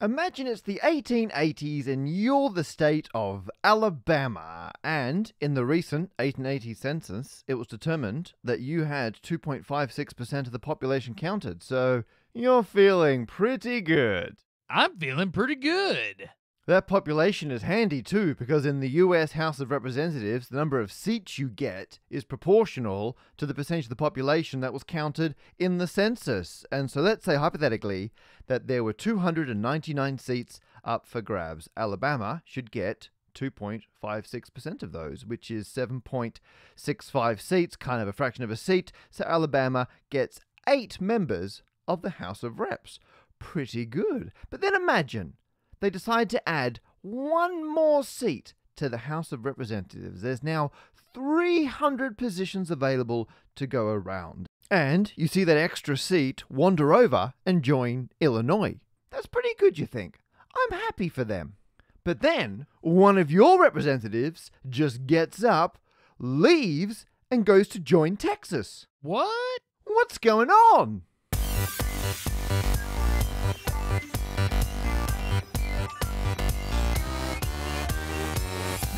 Imagine it's the 1880s and you're the state of Alabama. And in the recent 1880 census, it was determined that you had 2.56% of the population counted. So you're feeling pretty good. I'm feeling pretty good. That population is handy too, because in the US House of Representatives, the number of seats you get is proportional to the percentage of the population that was counted in the census. And so let's say hypothetically that there were 299 seats up for grabs. Alabama should get 2.56% of those, which is 7.65 seats, kind of a fraction of a seat. So Alabama gets eight members of the House of Reps. Pretty good. But then imagine they decide to add one more seat to the House of Representatives. There's now 300 positions available to go around. And you see that extra seat wander over and join Illinois. That's pretty good, you think. I'm happy for them. But then one of your representatives just gets up, leaves, and goes to join Texas. What? What's going on?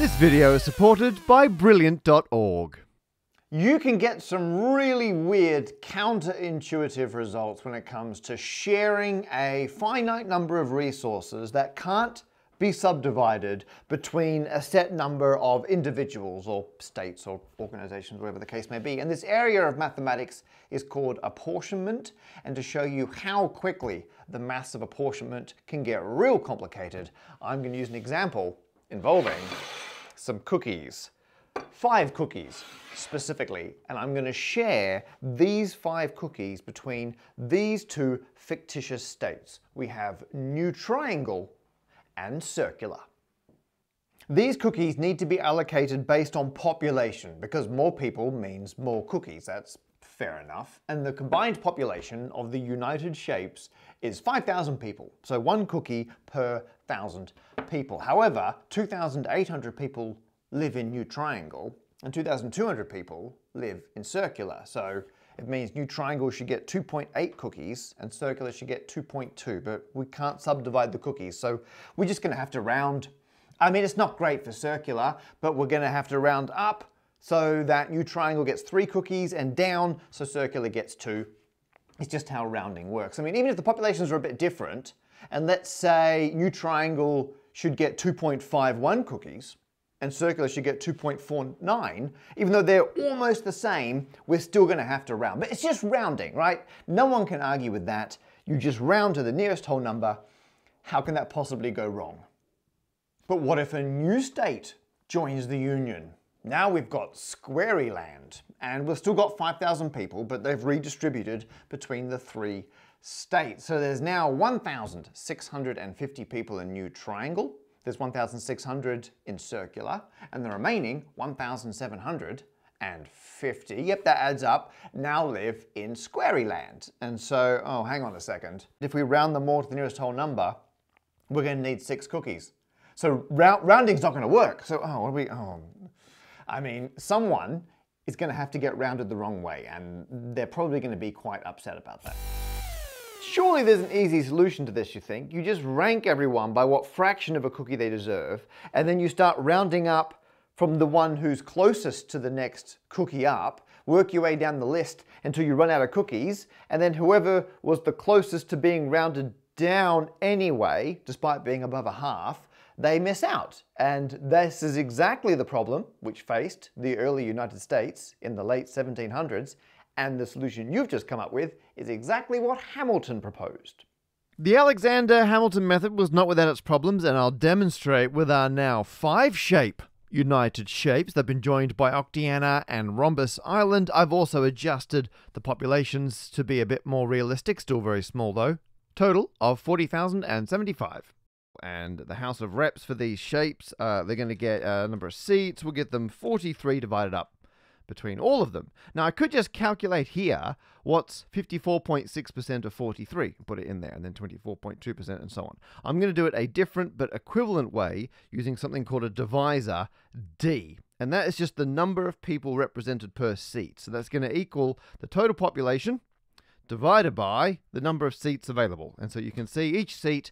This video is supported by Brilliant.org. You can get some really weird counterintuitive results when it comes to sharing a finite number of resources that can't be subdivided between a set number of individuals or states or organizations, whatever the case may be. And this area of mathematics is called apportionment. And to show you how quickly the maths of apportionment can get real complicated, I'm going to use an example involving some cookies. Five cookies specifically, and I'm going to share these five cookies between these two fictitious states. We have new triangle and circular. These cookies need to be allocated based on population because more people means more cookies. That's fair enough. And the combined population of the united shapes is 5,000 people. So one cookie per thousand people. However, 2,800 people live in New Triangle and 2,200 people live in Circular. So it means New Triangle should get 2.8 cookies and Circular should get 2.2, but we can't subdivide the cookies. So we're just gonna have to round. I mean, it's not great for Circular, but we're gonna have to round up so that New Triangle gets three cookies and down so Circular gets two. It's just how rounding works. I mean, even if the populations are a bit different, and let's say New Triangle should get 2.51 cookies, and circular should get 2.49, even though they're almost the same, we're still gonna have to round. But it's just rounding, right? No one can argue with that. You just round to the nearest whole number. How can that possibly go wrong? But what if a new state joins the Union? Now we've got Squaryland, and we've still got 5,000 people, but they've redistributed between the three states. So there's now 1,650 people in New Triangle, there's 1,600 in circular, and the remaining 1,750, yep, that adds up, now live in Squaryland. And so, oh, hang on a second. If we round them all to the nearest whole number, we're gonna need six cookies. So round, rounding's not gonna work. So, oh, what are we, oh. I mean, someone is gonna have to get rounded the wrong way, and they're probably gonna be quite upset about that. Surely there's an easy solution to this, you think. You just rank everyone by what fraction of a cookie they deserve, and then you start rounding up from the one who's closest to the next cookie up, work your way down the list until you run out of cookies, and then whoever was the closest to being rounded down anyway, despite being above a half, they miss out. And this is exactly the problem which faced the early United States in the late 1700s and the solution you've just come up with is exactly what Hamilton proposed. The Alexander Hamilton method was not without its problems, and I'll demonstrate with our now five shape united shapes. They've been joined by Octiana and Rhombus Island. I've also adjusted the populations to be a bit more realistic, still very small though. Total of 40,075. And the House of Reps for these shapes, uh, they're going to get a number of seats. We'll get them 43 divided up between all of them. Now, I could just calculate here what's 54.6% of 43, put it in there, and then 24.2% and so on. I'm going to do it a different but equivalent way using something called a divisor D. And that is just the number of people represented per seat. So that's going to equal the total population divided by the number of seats available. And so you can see each seat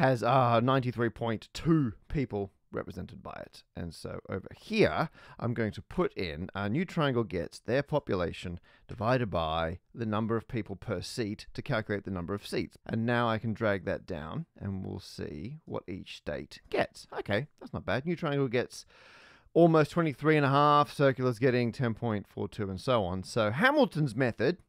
has uh, 93.2 people represented by it. And so over here, I'm going to put in a new triangle gets their population divided by the number of people per seat to calculate the number of seats. And now I can drag that down and we'll see what each state gets. Okay, that's not bad. New triangle gets almost 23 and a half, circular's getting 10.42 and so on. So Hamilton's method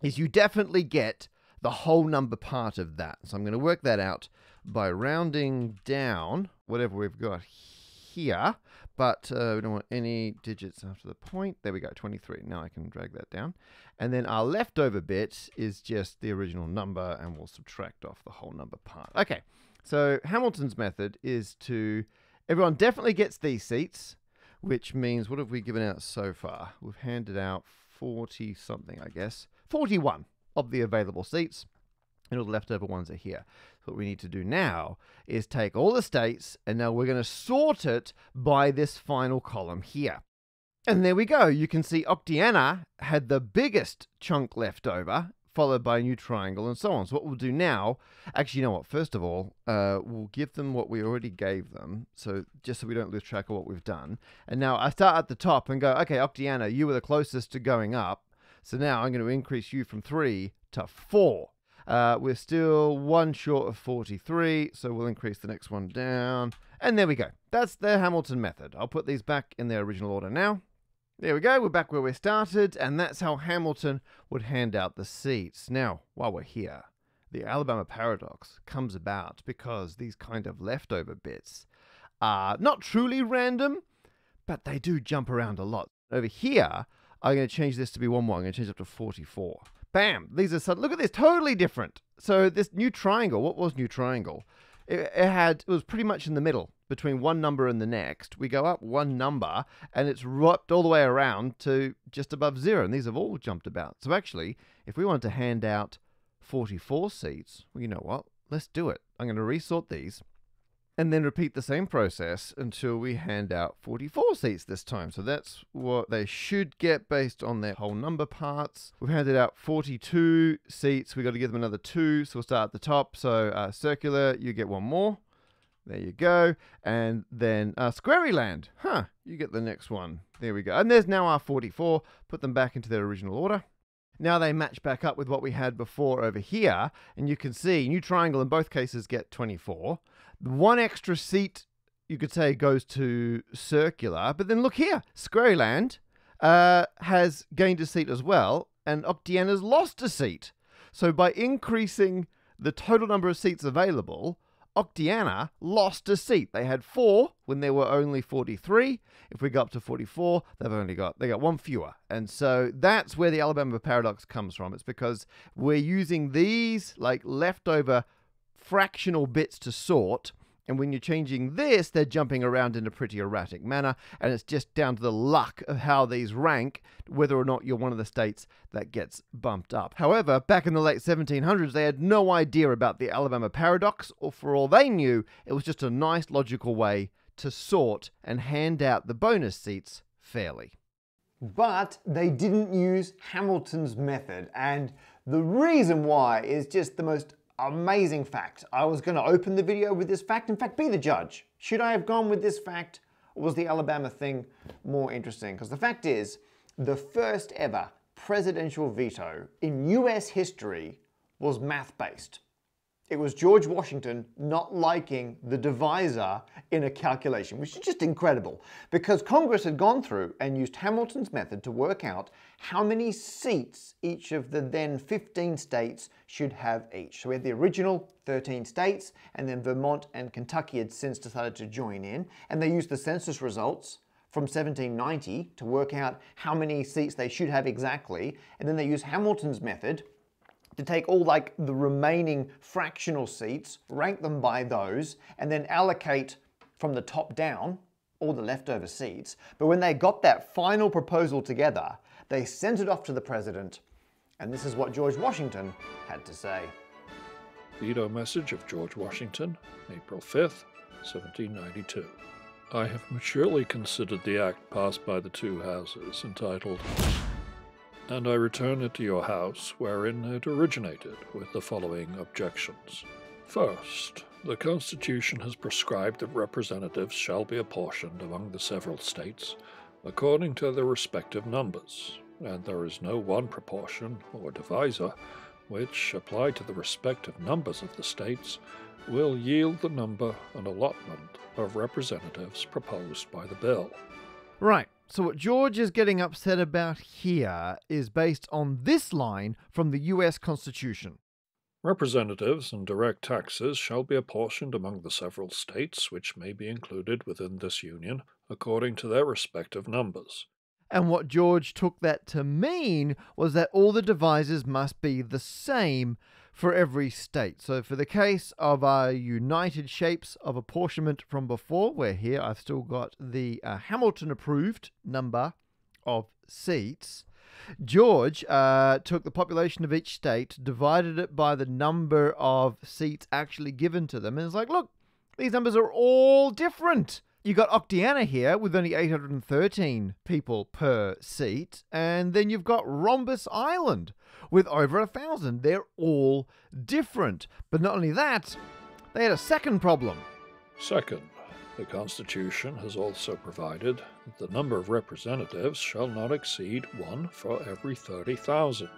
is you definitely get the whole number part of that. So I'm going to work that out by rounding down whatever we've got here, but uh, we don't want any digits after the point. There we go, 23. Now I can drag that down. And then our leftover bit is just the original number, and we'll subtract off the whole number part. Okay, so Hamilton's method is to, everyone definitely gets these seats, which means, what have we given out so far? We've handed out 40 something, I guess. 41 of the available seats and all the leftover ones are here. So what we need to do now is take all the states and now we're going to sort it by this final column here. And there we go. You can see Octiana had the biggest chunk left over, followed by a new triangle and so on. So what we'll do now, actually, you know what? First of all, uh, we'll give them what we already gave them. So just so we don't lose track of what we've done. And now I start at the top and go, okay, Octiana, you were the closest to going up. So now I'm going to increase you from three to four. Uh, we're still one short of 43, so we'll increase the next one down. And there we go. That's the Hamilton method. I'll put these back in their original order now. There we go, we're back where we started, and that's how Hamilton would hand out the seats. Now, while we're here, the Alabama paradox comes about because these kind of leftover bits are not truly random, but they do jump around a lot. Over here, I'm going to change this to be one more. I'm going to change it up to 44. Bam! These are look at this, totally different. So this new triangle, what was new triangle? It, it had it was pretty much in the middle between one number and the next. We go up one number, and it's wrapped all the way around to just above zero. And these have all jumped about. So actually, if we wanted to hand out 44 seats, well, you know what? Let's do it. I'm going to resort these and then repeat the same process until we hand out 44 seats this time. So that's what they should get based on their whole number parts. We've handed out 42 seats. We've got to give them another two. So we'll start at the top. So uh, circular, you get one more. There you go. And then uh, Squaryland. Huh, you get the next one. There we go. And there's now our 44. Put them back into their original order. Now they match back up with what we had before over here, and you can see new triangle in both cases get 24. One extra seat, you could say, goes to circular, but then look here, Squaryland uh, has gained a seat as well, and Octiana's lost a seat. So by increasing the total number of seats available, Octiana lost a seat. They had four when there were only 43. If we go up to 44, they've only got they got one fewer. And so that's where the Alabama paradox comes from. It's because we're using these like leftover fractional bits to sort and when you're changing this, they're jumping around in a pretty erratic manner, and it's just down to the luck of how these rank, whether or not you're one of the states that gets bumped up. However, back in the late 1700s, they had no idea about the Alabama paradox, or for all they knew, it was just a nice logical way to sort and hand out the bonus seats fairly. But they didn't use Hamilton's method, and the reason why is just the most amazing fact. I was going to open the video with this fact. In fact, be the judge. Should I have gone with this fact or was the Alabama thing more interesting? Because the fact is, the first ever presidential veto in US history was math based. It was George Washington not liking the divisor in a calculation, which is just incredible because Congress had gone through and used Hamilton's method to work out how many seats each of the then 15 states should have each. So we had the original 13 states, and then Vermont and Kentucky had since decided to join in, and they used the census results from 1790 to work out how many seats they should have exactly, and then they used Hamilton's method to take all like the remaining fractional seats, rank them by those, and then allocate from the top down all the leftover seats. But when they got that final proposal together, they sent it off to the president, and this is what George Washington had to say. Veto message of George Washington, April 5th, 1792. I have maturely considered the act passed by the two houses entitled and I return it to your house wherein it originated with the following objections. First, the Constitution has prescribed that representatives shall be apportioned among the several states according to their respective numbers, and there is no one proportion or divisor which, applied to the respective numbers of the states, will yield the number and allotment of representatives proposed by the bill. Right. So, what George is getting upset about here is based on this line from the US Constitution. Representatives and direct taxes shall be apportioned among the several states which may be included within this union according to their respective numbers. And what George took that to mean was that all the divisors must be the same for every state. So, for the case of our united shapes of apportionment from before, where here I've still got the uh, Hamilton approved number of seats, George uh, took the population of each state, divided it by the number of seats actually given to them, and it's like, look, these numbers are all different. You got Octiana here with only 813 people per seat, and then you've got Rhombus Island with over a thousand. They're all different. But not only that, they had a second problem. Second, the Constitution has also provided that the number of representatives shall not exceed one for every 30,000,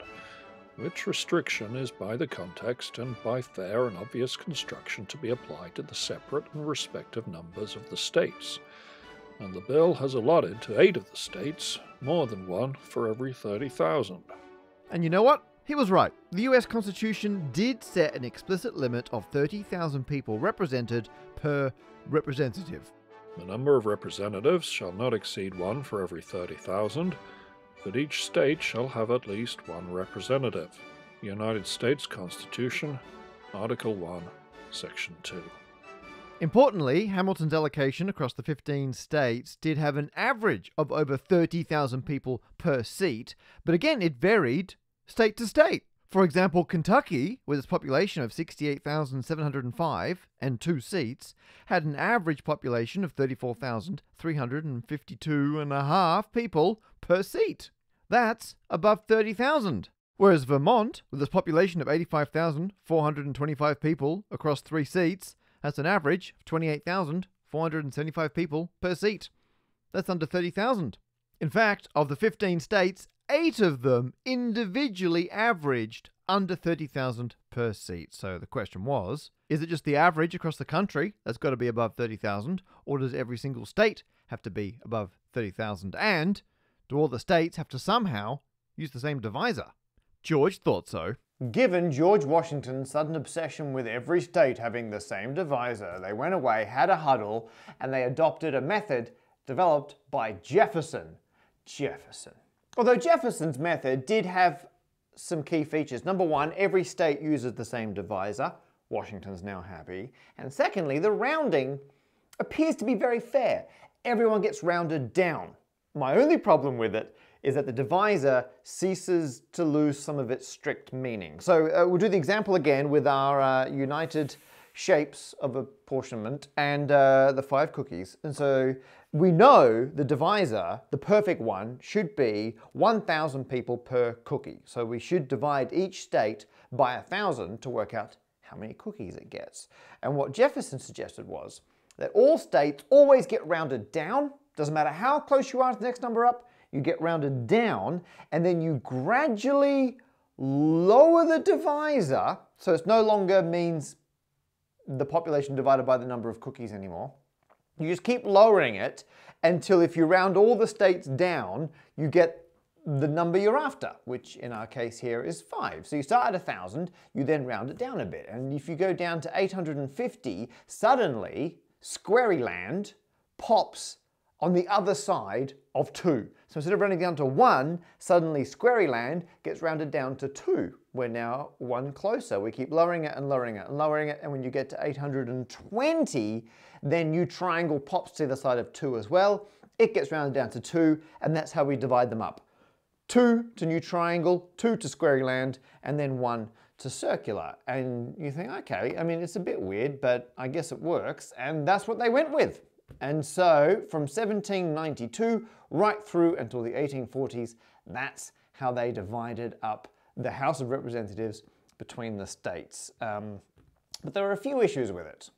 which restriction is by the context and by fair and obvious construction to be applied to the separate and respective numbers of the states. And the bill has allotted to eight of the states more than one for every 30,000. And you know what? He was right. The US Constitution did set an explicit limit of 30,000 people represented per representative. The number of representatives shall not exceed one for every 30,000, but each state shall have at least one representative. United States Constitution, Article 1, Section 2. Importantly, Hamilton's allocation across the 15 states did have an average of over 30,000 people per seat, but again, it varied state to state. For example, Kentucky, with its population of 68,705 and two seats, had an average population of 34,352 and a half people per seat. That's above 30,000. Whereas Vermont, with its population of 85,425 people across three seats, has an average of 28,475 people per seat. That's under 30,000. In fact, of the 15 states, eight of them individually averaged under 30,000 per seat. So the question was is it just the average across the country that's got to be above 30,000, or does every single state have to be above 30,000? And do all the states have to somehow use the same divisor? George thought so. Given George Washington's sudden obsession with every state having the same divisor, they went away, had a huddle, and they adopted a method developed by Jefferson. Jefferson. Although Jefferson's method did have some key features. Number one, every state uses the same divisor. Washington's now happy. And secondly, the rounding appears to be very fair. Everyone gets rounded down. My only problem with it is that the divisor ceases to lose some of its strict meaning. So uh, we'll do the example again with our uh, united shapes of apportionment and uh, the five cookies. And so we know the divisor, the perfect one, should be 1,000 people per cookie. So we should divide each state by 1,000 to work out how many cookies it gets. And what Jefferson suggested was that all states always get rounded down. Doesn't matter how close you are to the next number up, you get rounded down, and then you gradually lower the divisor so it no longer means the population divided by the number of cookies anymore. You just keep lowering it until if you round all the states down, you get the number you're after, which in our case here is 5. So you start at 1,000, you then round it down a bit. And if you go down to 850, suddenly Squaryland pops on the other side of 2. So instead of rounding down to 1, suddenly Squaryland gets rounded down to 2. We're now one closer. We keep lowering it and lowering it and lowering it, and when you get to 820, then New Triangle pops to the side of 2 as well. It gets rounded down to 2, and that's how we divide them up. 2 to New Triangle, 2 to Squaryland, and then 1 to Circular. And you think, okay, I mean, it's a bit weird, but I guess it works, and that's what they went with. And so from 1792 right through until the 1840s, that's how they divided up the House of Representatives between the states. Um, But there are a few issues with it.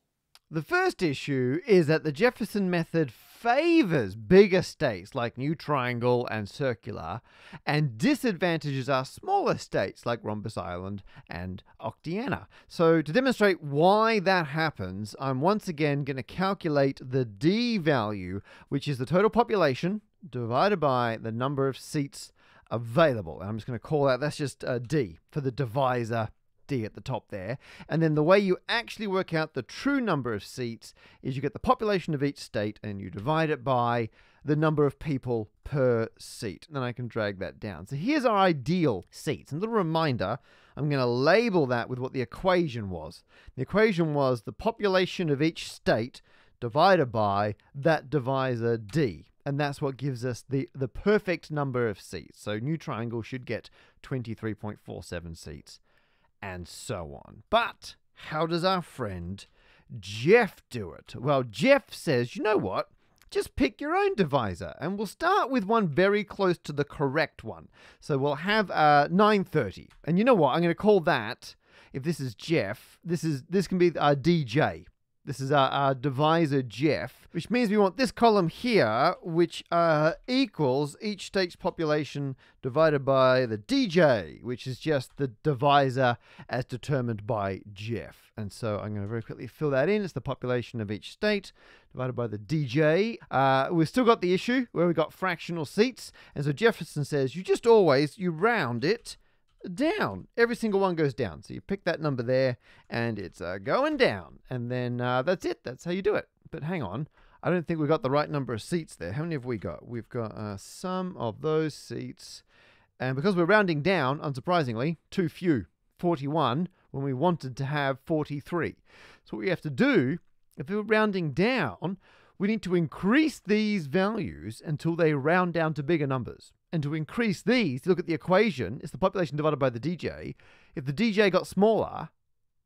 The first issue is that the Jefferson method favors bigger states like New Triangle and Circular and disadvantages our smaller states like Rhombus Island and Octiana. So, to demonstrate why that happens, I'm once again going to calculate the D value, which is the total population divided by the number of seats available. And I'm just going to call that, that's just a D for the divisor D at the top there. And then the way you actually work out the true number of seats is you get the population of each state and you divide it by the number of people per seat. And then I can drag that down. So here's our ideal seats. And a little reminder, I'm going to label that with what the equation was. The equation was the population of each state divided by that divisor D. And that's what gives us the, the perfect number of seats. So New Triangle should get 23.47 seats and so on. But how does our friend Jeff do it? Well, Jeff says, you know what? Just pick your own divisor, and we'll start with one very close to the correct one. So we'll have uh, 930, and you know what? I'm going to call that. If this is Jeff, this is this can be our DJ. This is our, our divisor Jeff, which means we want this column here, which uh, equals each state's population divided by the DJ, which is just the divisor as determined by Jeff. And so I'm going to very quickly fill that in. It's the population of each state divided by the DJ. Uh, we've still got the issue where we've got fractional seats. And so Jefferson says you just always, you round it down. Every single one goes down. So you pick that number there and it's uh, going down. And then uh, that's it. That's how you do it. But hang on. I don't think we've got the right number of seats there. How many have we got? We've got uh, some of those seats. And because we're rounding down, unsurprisingly, too few 41 when we wanted to have 43. So what we have to do, if we're rounding down, we need to increase these values until they round down to bigger numbers. And to increase these, look at the equation, it's the population divided by the DJ. If the DJ got smaller,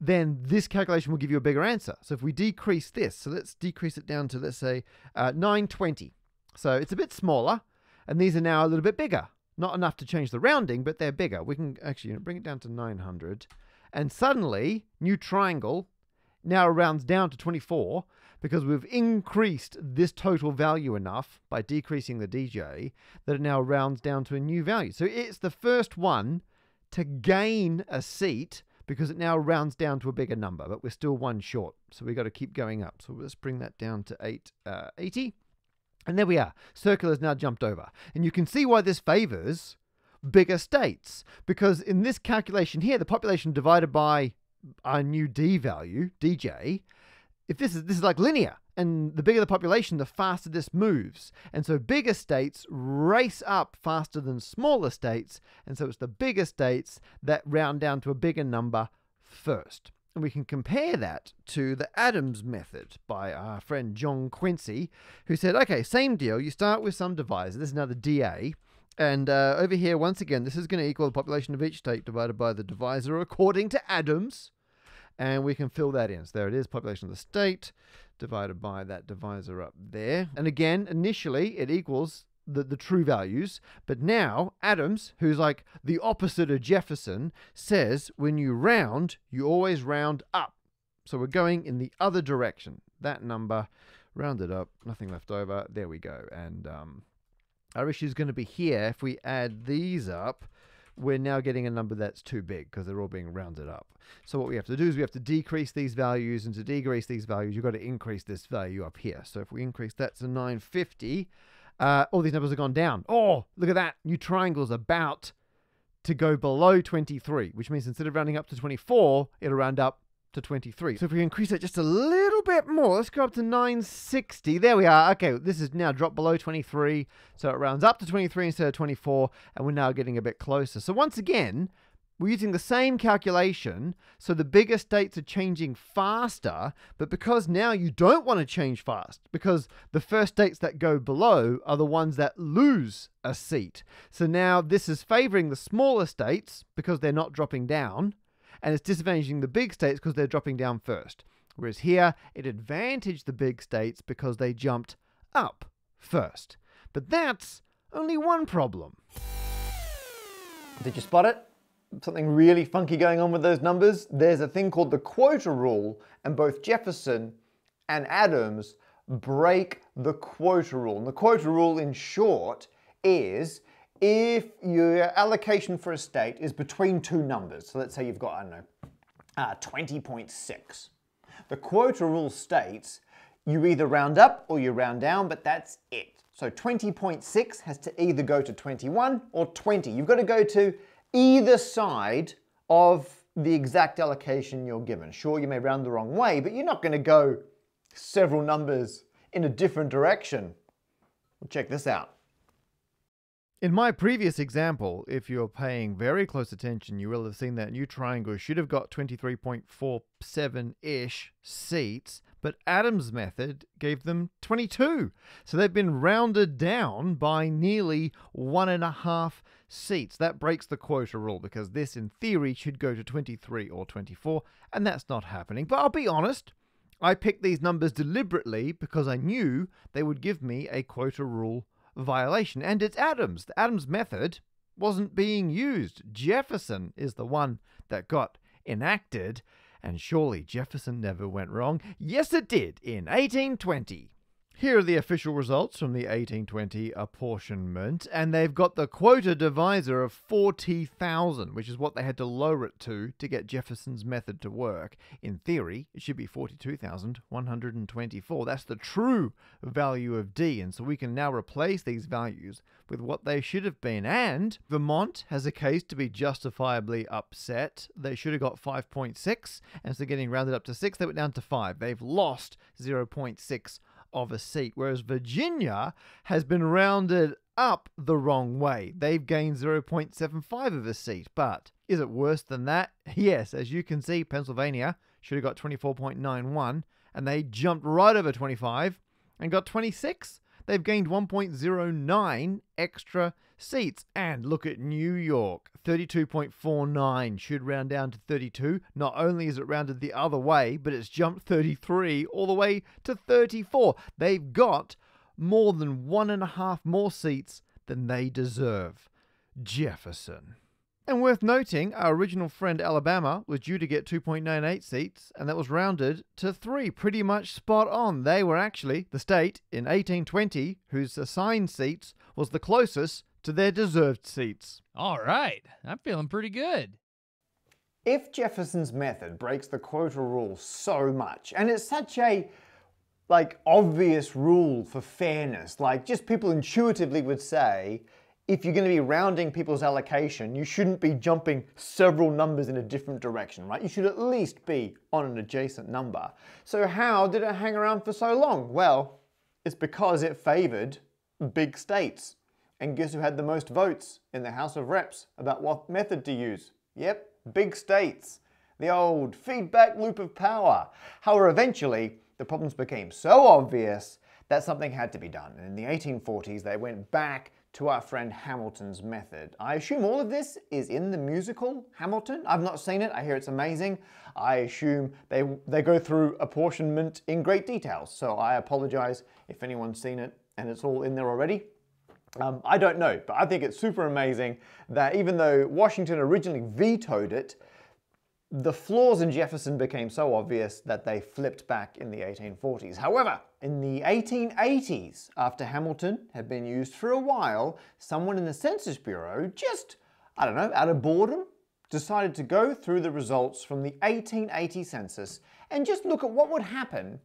then this calculation will give you a bigger answer. So if we decrease this, so let's decrease it down to, let's say, uh, 920. So it's a bit smaller, and these are now a little bit bigger. Not enough to change the rounding, but they're bigger. We can actually bring it down to 900. And suddenly, new triangle now rounds down to 24 because we've increased this total value enough by decreasing the DJ that it now rounds down to a new value. So it's the first one to gain a seat because it now rounds down to a bigger number, but we're still one short. So we've got to keep going up. So let's bring that down to 880. Uh, and there we are. Circular's now jumped over. And you can see why this favors bigger states because in this calculation here, the population divided by our new D value, DJ, if this is this is like linear and the bigger the population the faster this moves and so bigger states race up faster than smaller states and so it's the bigger states that round down to a bigger number first and we can compare that to the Adams method by our friend John Quincy, who said, okay, same deal. You start with some divisor. This is another DA. And uh, over here, once again, this is going to equal the population of each state divided by the divisor according to Adams and we can fill that in. So there it is, population of the state divided by that divisor up there. And again, initially it equals the, the true values, but now Adams, who's like the opposite of Jefferson, says when you round, you always round up. So we're going in the other direction. That number rounded up, nothing left over. There we go. And um, our issue is going to be here. If we add these up, we're now getting a number that's too big because they're all being rounded up. So what we have to do is we have to decrease these values, and to decrease these values, you've got to increase this value up here. So if we increase that to 950, uh, all these numbers have gone down. Oh, look at that. New triangle's about to go below 23, which means instead of rounding up to 24, it'll round up to 23. So if we increase it just a little bit more, let's go up to 960. There we are. Okay, this is now dropped below 23. So it rounds up to 23 instead of 24, and we're now getting a bit closer. So once again, we're using the same calculation, so the bigger states are changing faster, but because now you don't want to change fast, because the first states that go below are the ones that lose a seat. So now this is favoring the smaller states because they're not dropping down, and it's disadvantaging the big states because they're dropping down first. Whereas here, it advantaged the big states because they jumped up first. But that's only one problem. Did you spot it? something really funky going on with those numbers, there's a thing called the quota rule, and both Jefferson and Adams break the quota rule. And the quota rule, in short, is if your allocation for a state is between two numbers, so let's say you've got, I don't know, uh, 20.6. The quota rule states you either round up or you round down, but that's it. So 20.6 has to either go to 21 or 20. You've got to go to either side of the exact allocation you're given. Sure, you may round the wrong way, but you're not going to go several numbers in a different direction. Well, check this out. In my previous example, if you're paying very close attention, you will have seen that new triangle should have got 23.47 ish seats, but Adams' method gave them 22. So they've been rounded down by nearly one and a half seats. That breaks the quota rule because this, in theory, should go to 23 or 24, and that's not happening. But I'll be honest, I picked these numbers deliberately because I knew they would give me a quota rule violation. And it's Adams. The Adams method wasn't being used. Jefferson is the one that got enacted. And surely Jefferson never went wrong. Yes, it did in 1820. Here are the official results from the 1820 apportionment, and they've got the quota divisor of 40,000, which is what they had to lower it to to get Jefferson's method to work. In theory, it should be 42,124. That's the true value of D, and so we can now replace these values with what they should have been. And Vermont has a case to be justifiably upset. They should have got 5.6, and so getting rounded up to 6, they went down to 5. They've lost 0.6 of a seat, whereas Virginia has been rounded up the wrong way. They've gained 0.75 of a seat, but is it worse than that? Yes, as you can see, Pennsylvania should have got 24.91, and they jumped right over 25 and got 26. They've gained 1.09 extra seats. And look at New York 32.49 should round down to 32. Not only is it rounded the other way, but it's jumped 33 all the way to 34. They've got more than one and a half more seats than they deserve. Jefferson. And worth noting, our original friend Alabama was due to get 2.98 seats, and that was rounded to 3, pretty much spot on. They were actually the state in 1820 whose assigned seats was the closest to their deserved seats. All right, I'm feeling pretty good. If Jefferson's method breaks the quota rule so much, and it's such a like obvious rule for fairness, like just people intuitively would say, if you're going to be rounding people's allocation, you shouldn't be jumping several numbers in a different direction, right? You should at least be on an adjacent number. So how did it hang around for so long? Well, it's because it favored big states. And guess who had the most votes in the House of Reps about what method to use? Yep, big states. The old feedback loop of power. However, eventually, the problems became so obvious that something had to be done. And in the 1840s, they went back to our friend Hamilton's method. I assume all of this is in the musical Hamilton. I've not seen it. I hear it's amazing. I assume they they go through apportionment in great detail. So I apologize if anyone's seen it and it's all in there already. Um, I don't know, but I think it's super amazing that even though Washington originally vetoed it, the flaws in Jefferson became so obvious that they flipped back in the 1840s. However, in the 1880s, after Hamilton had been used for a while, someone in the Census Bureau just, I don't know, out of boredom, decided to go through the results from the 1880 census and just look at what would happen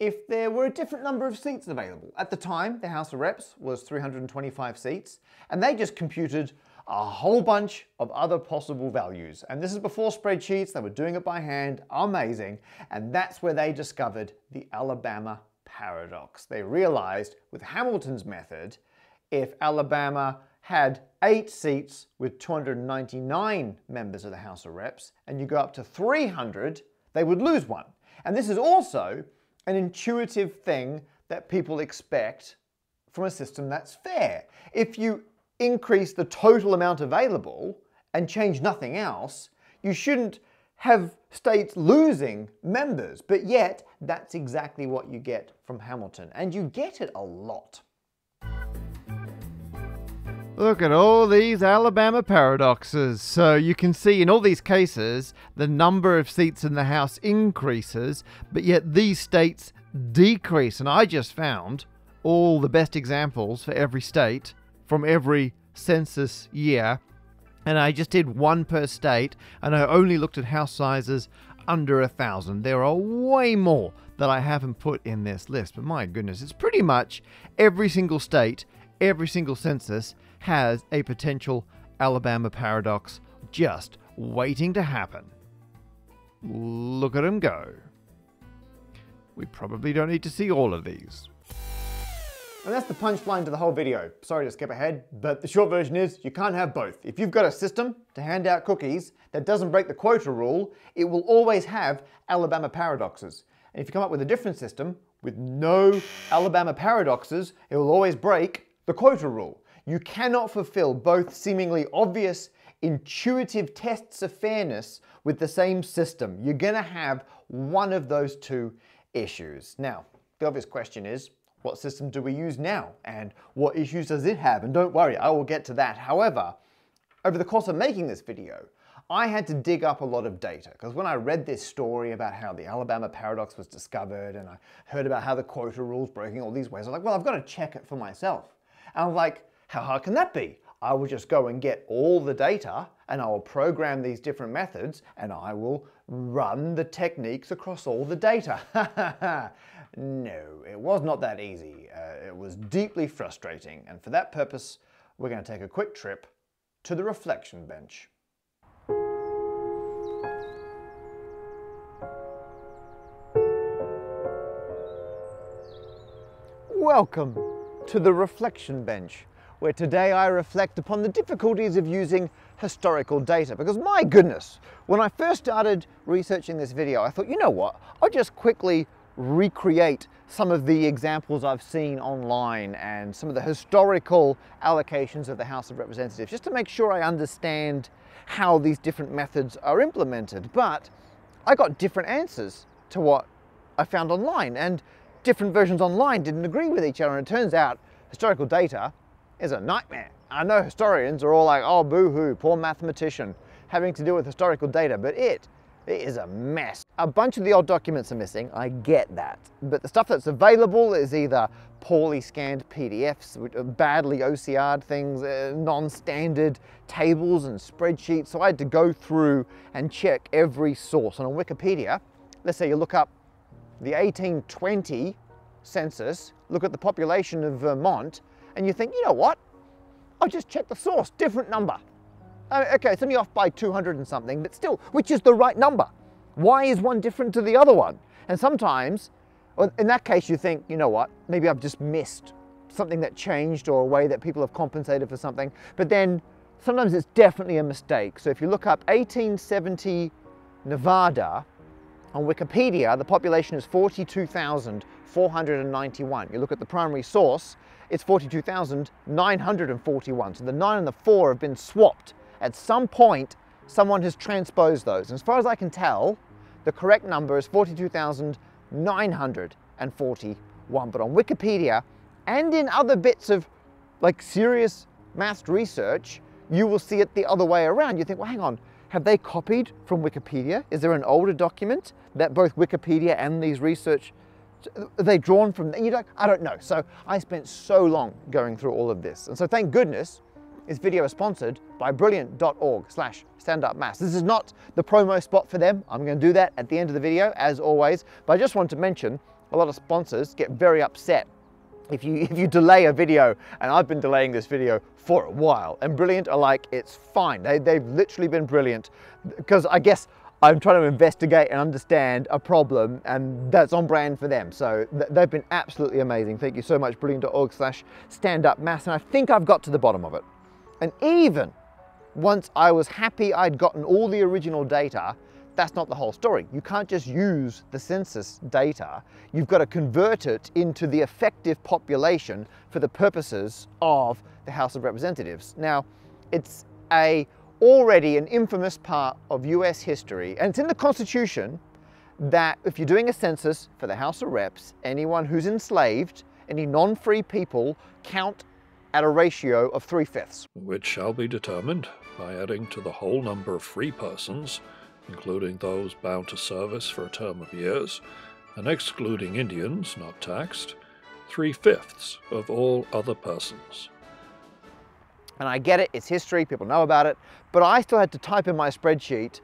if there were a different number of seats available. At the time, the House of Reps was 325 seats, and they just computed a whole bunch of other possible values. And this is before spreadsheets, they were doing it by hand, amazing. And that's where they discovered the Alabama paradox. They realized with Hamilton's method, if Alabama had eight seats with 299 members of the House of Reps, and you go up to 300, they would lose one. And this is also an intuitive thing that people expect from a system that's fair. If you increase the total amount available and change nothing else, you shouldn't have states losing members, but yet that's exactly what you get from Hamilton, and you get it a lot. Look at all these Alabama paradoxes. So you can see in all these cases, the number of seats in the House increases, but yet these states decrease. And I just found all the best examples for every state from every census year. And I just did one per state, and I only looked at house sizes under a thousand. There are way more that I haven't put in this list, but my goodness, it's pretty much every single state, every single census has a potential Alabama paradox just waiting to happen. Look at him go. We probably don't need to see all of these. And that's the punchline to the whole video. Sorry to skip ahead, but the short version is you can't have both. If you've got a system to hand out cookies that doesn't break the quota rule, it will always have Alabama paradoxes. And if you come up with a different system with no Alabama paradoxes, it will always break the quota rule. You cannot fulfill both seemingly obvious, intuitive tests of fairness with the same system. You're going to have one of those two issues. Now, the obvious question is, what system do we use now? And what issues does it have? And don't worry, I will get to that. However, over the course of making this video, I had to dig up a lot of data because when I read this story about how the Alabama paradox was discovered and I heard about how the quota rules breaking all these ways, I was like, well, I've got to check it for myself. And I was like, how hard can that be? I will just go and get all the data and I will program these different methods and I will run the techniques across all the data. no, it was not that easy. Uh, it was deeply frustrating. And for that purpose, we're going to take a quick trip to the reflection bench. Welcome to the reflection bench, where today I reflect upon the difficulties of using historical data. Because my goodness, when I first started researching this video, I thought, you know what, I'll just quickly recreate some of the examples I've seen online and some of the historical allocations of the House of Representatives, just to make sure I understand how these different methods are implemented. But I got different answers to what I found online, and different versions online didn't agree with each other. And it turns out historical data is a nightmare. I know historians are all like, oh, boo-hoo, poor mathematician, having to deal with historical data, but it, it is a mess. A bunch of the old documents are missing, I get that. But the stuff that's available is either poorly scanned PDFs, badly OCR'd things, uh, non-standard tables and spreadsheets. So I had to go through and check every source. And on Wikipedia, let's say you look up the 1820 census, look at the population of Vermont, and you think, you know what? I'll just check the source, different number. Uh, okay, it's only off by 200 and something, but still, which is the right number? Why is one different to the other one? And sometimes, in that case, you think, you know what, maybe I've just missed something that changed or a way that people have compensated for something. But then sometimes it's definitely a mistake. So if you look up 1870 Nevada on Wikipedia, the population is 42,491. You look at the primary source, it's 42,941. So the 9 and the 4 have been swapped. At some point, someone has transposed those. And as far as I can tell, the correct number is 42,941. But on Wikipedia and in other bits of like serious math research, you will see it the other way around. You think, well, hang on, have they copied from Wikipedia? Is there an older document that both Wikipedia and these research are they drawn from you don't I don't know. So I spent so long going through all of this. And so thank goodness this video is sponsored by brilliant.org slash standupmaths. This is not the promo spot for them. I'm going to do that at the end of the video as always. But I just want to mention a lot of sponsors get very upset if you if you delay a video and I've been delaying this video for a while and brilliant are like it's fine they, they've literally been brilliant because I guess I'm trying to investigate and understand a problem and that's on brand for them. So th they've been absolutely amazing. Thank you so much, brilliant.org slash stand up maths. And I think I've got to the bottom of it. And even once I was happy I'd gotten all the original data, that's not the whole story. You can't just use the census data. You've got to convert it into the effective population for the purposes of the House of Representatives. Now, it's a already an infamous part of US history, and it's in the Constitution that if you're doing a census for the House of Reps, anyone who's enslaved, any non-free people count at a ratio of 3 fifths. which shall be determined by adding to the whole number of free persons, including those bound to service for a term of years, and excluding Indians not taxed, three fifths of all other persons. And I get it, it's history, people know about it, but I still had to type in my spreadsheet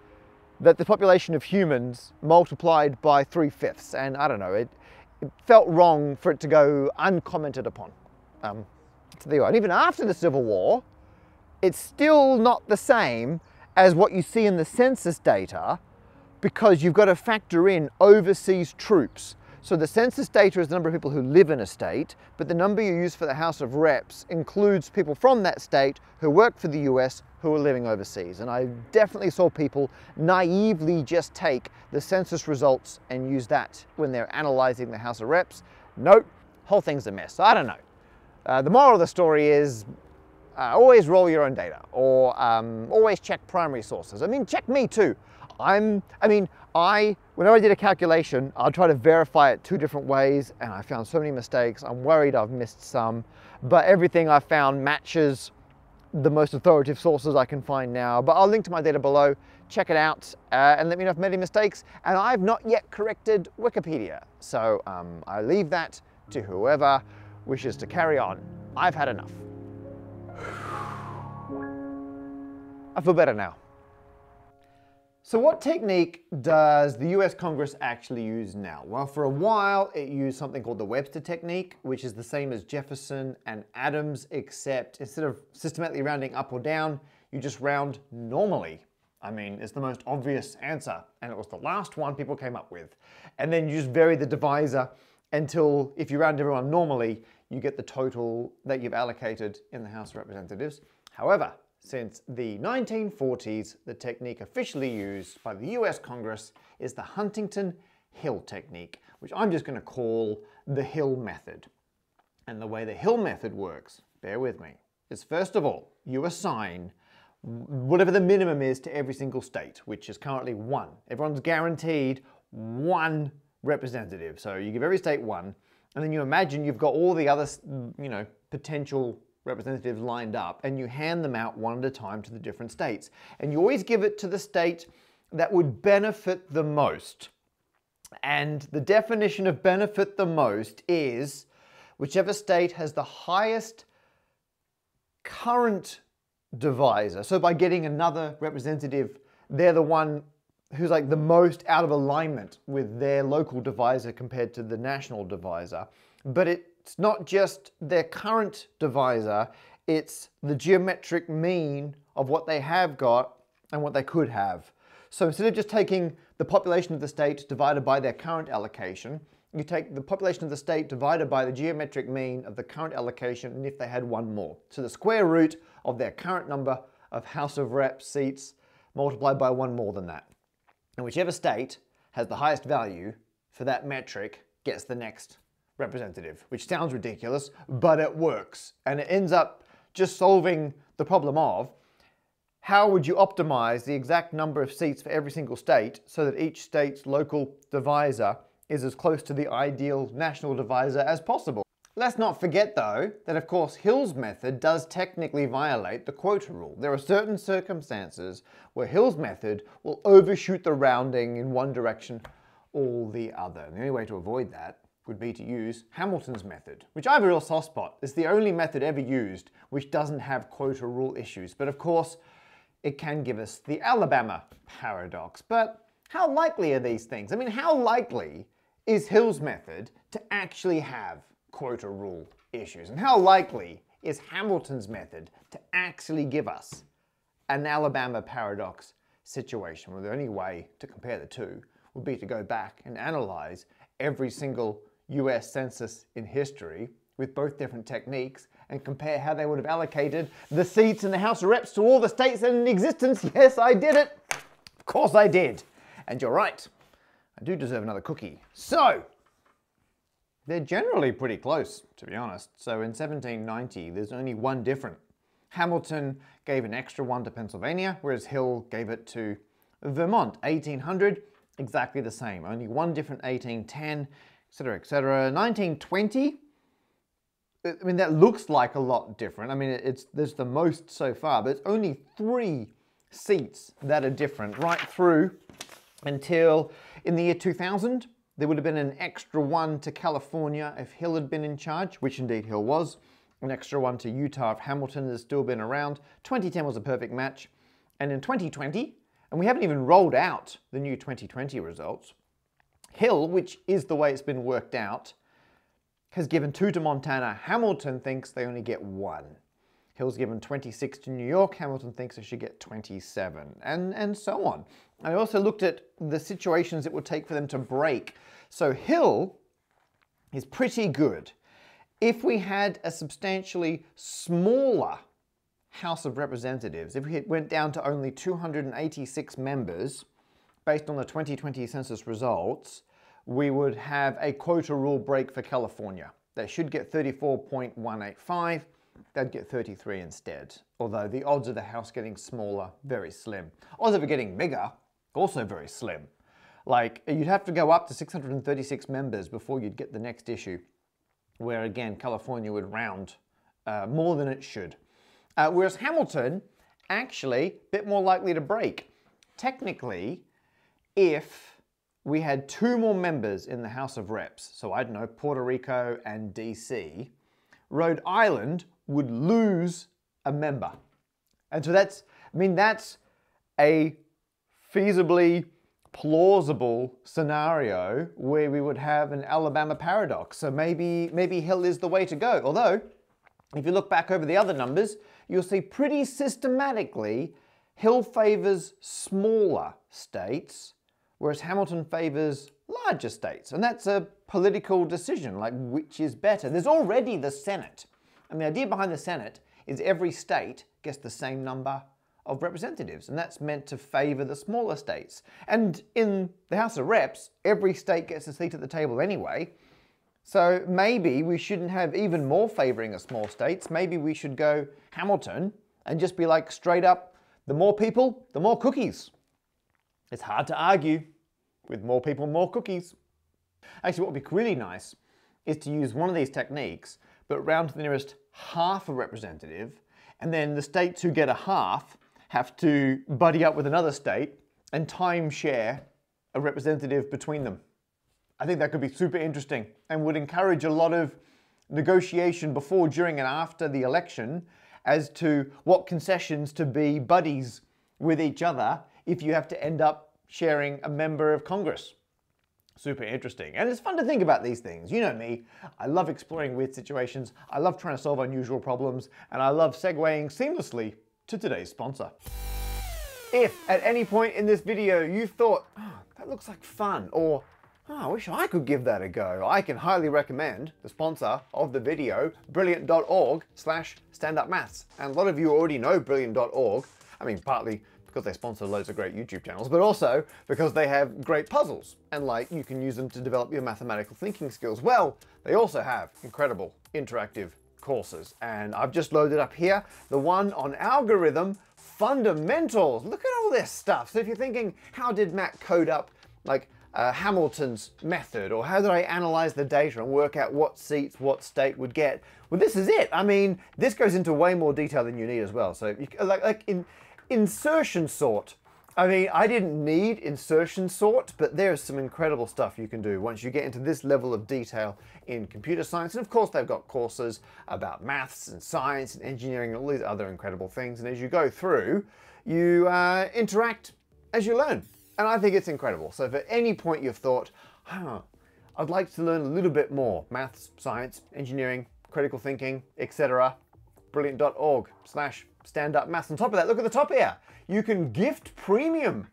that the population of humans multiplied by three fifths. And I don't know, it, it felt wrong for it to go uncommented upon. Um, so there you are. And even after the Civil War, it's still not the same as what you see in the census data because you've got to factor in overseas troops. So the census data is the number of people who live in a state, but the number you use for the House of Reps includes people from that state who work for the US who are living overseas. And I definitely saw people naively just take the census results and use that when they're analyzing the House of Reps. Nope, whole thing's a mess. I don't know. Uh, the moral of the story is uh, always roll your own data or um, always check primary sources. I mean, check me too. I'm, I mean, I, whenever I did a calculation, I'll try to verify it two different ways and I found so many mistakes. I'm worried I've missed some, but everything I found matches the most authoritative sources I can find now. But I'll link to my data below, check it out uh, and let me know if I've made any mistakes. And I've not yet corrected Wikipedia. So um, I leave that to whoever wishes to carry on. I've had enough. I feel better now. So what technique does the US Congress actually use now? Well, for a while it used something called the Webster technique, which is the same as Jefferson and Adams, except instead of systematically rounding up or down, you just round normally. I mean, it's the most obvious answer, and it was the last one people came up with. And then you just vary the divisor until, if you round everyone normally, you get the total that you've allocated in the House of Representatives. However, since the 1940s, the technique officially used by the US Congress is the Huntington-Hill technique, which I'm just going to call the Hill method. And the way the Hill method works, bear with me, is first of all, you assign whatever the minimum is to every single state, which is currently one. Everyone's guaranteed one representative. So you give every state one, and then you imagine you've got all the other, you know, potential representatives lined up and you hand them out one at a time to the different states. And you always give it to the state that would benefit the most. And the definition of benefit the most is whichever state has the highest current divisor. So by getting another representative, they're the one who's like the most out of alignment with their local divisor compared to the national divisor. But it's not just their current divisor, it's the geometric mean of what they have got and what they could have. So instead of just taking the population of the state divided by their current allocation, you take the population of the state divided by the geometric mean of the current allocation and if they had one more. So the square root of their current number of House of Reps seats multiplied by one more than that. And whichever state has the highest value for that metric gets the next representative, which sounds ridiculous, but it works. And it ends up just solving the problem of how would you optimize the exact number of seats for every single state so that each state's local divisor is as close to the ideal national divisor as possible. Let's not forget though that of course Hill's method does technically violate the quota rule. There are certain circumstances where Hill's method will overshoot the rounding in one direction or the other. And the only way to avoid that would be to use Hamilton's method, which I have a real soft spot. It's the only method ever used which doesn't have quota rule issues. But of course, it can give us the Alabama paradox. But how likely are these things? I mean, how likely is Hill's method to actually have quota rule issues? And how likely is Hamilton's method to actually give us an Alabama paradox situation? Well, the only way to compare the two would be to go back and analyze every single US census in history with both different techniques and compare how they would have allocated the seats in the House of Reps to all the states in existence. Yes, I did it. Of course I did. And you're right. I do deserve another cookie. So, they're generally pretty close, to be honest. So in 1790, there's only one different. Hamilton gave an extra one to Pennsylvania, whereas Hill gave it to Vermont. 1800, exactly the same. Only one different 1810, etc., etc. 1920, I mean, that looks like a lot different. I mean, it's there's the most so far, but it's only three seats that are different right through until in the year 2000. There would have been an extra one to California if Hill had been in charge, which indeed Hill was. An extra one to Utah if Hamilton has still been around. 2010 was a perfect match. And in 2020, and we haven't even rolled out the new 2020 results, Hill, which is the way it's been worked out, has given two to Montana. Hamilton thinks they only get one. Hill's given 26 to New York. Hamilton thinks they should get 27, and, and so on. I also looked at the situations it would take for them to break. So Hill is pretty good. If we had a substantially smaller House of Representatives, if we went down to only 286 members, based on the 2020 census results, we would have a quota rule break for California. They should get 34.185 they'd get 33 instead. Although the odds of the house getting smaller, very slim. Odds of it getting bigger, also very slim. Like, you'd have to go up to 636 members before you'd get the next issue, where again, California would round uh, more than it should. Uh, whereas Hamilton, actually, a bit more likely to break. Technically, if we had two more members in the House of Reps, so I don't know, Puerto Rico and DC, Rhode Island would lose a member. And so that's, I mean, that's a feasibly plausible scenario where we would have an Alabama paradox. So maybe, maybe Hill is the way to go. Although, if you look back over the other numbers, you'll see pretty systematically Hill favors smaller states, whereas Hamilton favors larger states. And that's a political decision, like which is better. There's already the Senate. And the idea behind the Senate is every state gets the same number of representatives, and that's meant to favor the smaller states. And in the House of Reps, every state gets a seat at the table anyway. So maybe we shouldn't have even more favoring of small states. Maybe we should go Hamilton and just be like straight up the more people, the more cookies. It's hard to argue with more people, more cookies. Actually, what would be really nice is to use one of these techniques but round to the nearest half a representative, and then the states who get a half have to buddy up with another state and time share a representative between them. I think that could be super interesting and would encourage a lot of negotiation before, during, and after the election as to what concessions to be buddies with each other if you have to end up sharing a member of Congress super interesting. And it's fun to think about these things. You know me, I love exploring weird situations, I love trying to solve unusual problems, and I love segueing seamlessly to today's sponsor. If at any point in this video you thought, oh, that looks like fun, or oh, I wish I could give that a go, I can highly recommend the sponsor of the video, brilliant.org slash standupmaths. And a lot of you already know brilliant.org. I mean, partly because they sponsor loads of great YouTube channels, but also because they have great puzzles and like you can use them to develop your mathematical thinking skills. Well, they also have incredible interactive courses and I've just loaded up here the one on algorithm fundamentals. Look at all this stuff. So if you're thinking, how did Matt code up like uh, Hamilton's method, or how did I analyze the data and work out what seats what state would get? Well, this is it. I mean, this goes into way more detail than you need as well. So, you, like, like in Insertion sort. I mean, I didn't need insertion sort, but there's some incredible stuff you can do once you get into this level of detail in computer science. And of course, they've got courses about maths and science and engineering and all these other incredible things. And as you go through, you uh, interact as you learn. And I think it's incredible. So if at any point you've thought, huh, I'd like to learn a little bit more maths, science, engineering, critical thinking, etc., brilliant.org slash stand up maths. On top of that, look at the top here. You can gift premium.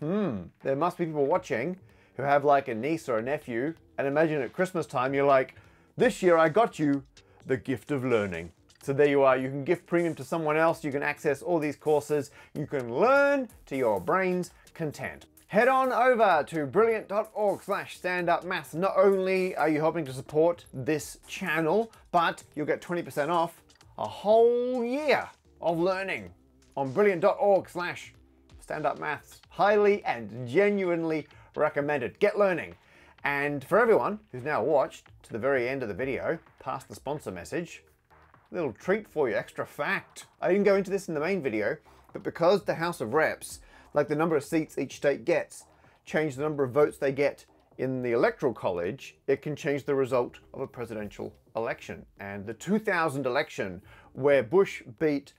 Hmm, there must be people watching who have like a niece or a nephew, and imagine at Christmas time you're like, this year I got you the gift of learning. So there you are, you can gift premium to someone else, you can access all these courses, you can learn to your brain's content. Head on over to brilliant.org slash standupmaths. Not only are you helping to support this channel, but you'll get 20% off a whole year of learning on brilliant.org slash standupmaths. Highly and genuinely recommended. Get learning. And for everyone who's now watched to the very end of the video, past the sponsor message, little treat for you, extra fact. I didn't go into this in the main video, but because the House of Reps, like the number of seats each state gets, change the number of votes they get in the Electoral College, it can change the result of a presidential election. And the 2000 election, where Bush beat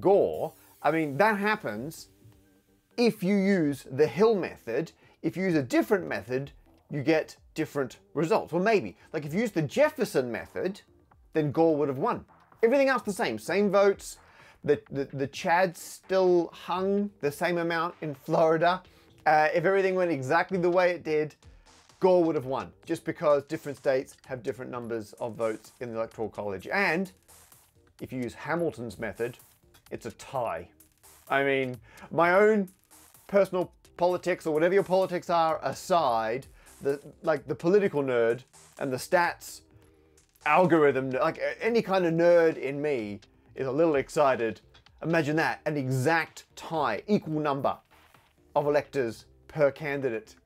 Gore, I mean, that happens if you use the Hill method. If you use a different method, you get different results. Well, maybe. Like if you use the Jefferson method, then Gore would have won. Everything else the same, same votes. The, the, the Chads still hung the same amount in Florida. Uh, if everything went exactly the way it did, Gore would have won, just because different states have different numbers of votes in the Electoral College. And if you use Hamilton's method, it's a tie. I mean, my own personal politics or whatever your politics are aside, the like the political nerd and the stats algorithm, like any kind of nerd in me is a little excited. Imagine that, an exact tie, equal number of electors per candidate.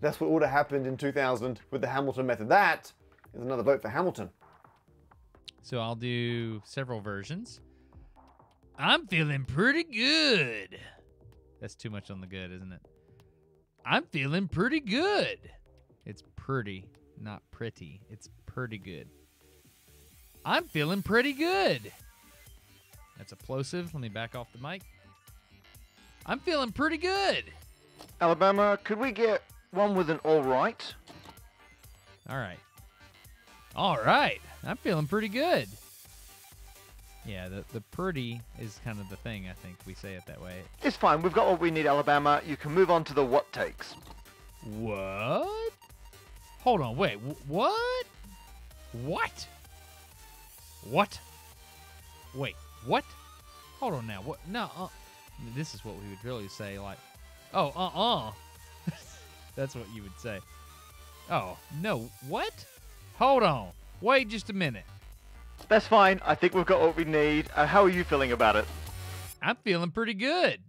That's what would have happened in 2000 with the Hamilton method. That is another vote for Hamilton. So I'll do several versions. I'm feeling pretty good. That's too much on the good, isn't it? I'm feeling pretty good. It's pretty, not pretty. It's pretty good. I'm feeling pretty good. That's a plosive. Let me back off the mic. I'm feeling pretty good. Alabama, could we get one with an all right? All right. All right. I'm feeling pretty good. Yeah, the, the pretty is kind of the thing, I think. We say it that way. It's fine. We've got what we need, Alabama. You can move on to the what takes. What? Hold on, wait. wh- What? What? What? Wait, what? Hold on now. What? No, uh, this is what we would really say. Like, oh, uh, uh. That's what you would say. Oh no, what? Hold on. Wait just a minute. That's fine. I think we've got what we need. Uh, how are you feeling about it? I'm feeling pretty good.